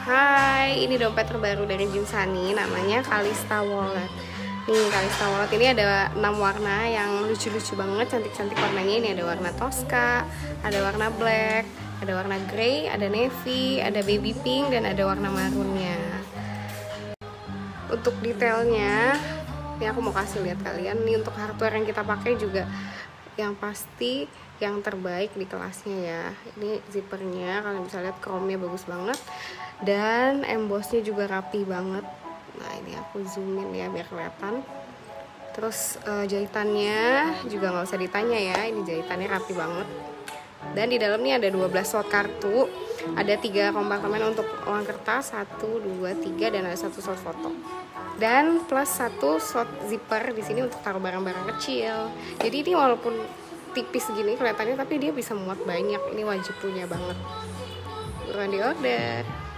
Hai, ini dompet terbaru dari Jim Sani, namanya Kalista Wallet. Nih, Kalista Wallet ini ada 6 warna yang lucu-lucu banget, cantik-cantik warnanya. Ini ada warna Tosca, ada warna black, ada warna grey, ada navy, ada baby pink, dan ada warna marunnya. Untuk detailnya, ini aku mau kasih lihat kalian. Nih untuk hardware yang kita pakai juga yang pasti yang terbaik di kelasnya ya. Ini zippernya kalian bisa lihat chrome-nya bagus banget. Dan embossnya juga rapi banget. Nah ini aku zoomin ya biar kelihatan. Terus uh, jahitannya juga nggak usah ditanya ya ini jahitannya rapi banget dan di dalamnya ada 12 slot kartu. Ada tiga kompartemen untuk uang kertas satu dua tiga dan ada satu slot foto. Dan plus satu slot zipper di sini untuk taruh barang-barang kecil. Jadi ini walaupun tipis gini kelihatannya tapi dia bisa muat banyak. Ini wajib punya banget. Buruan di order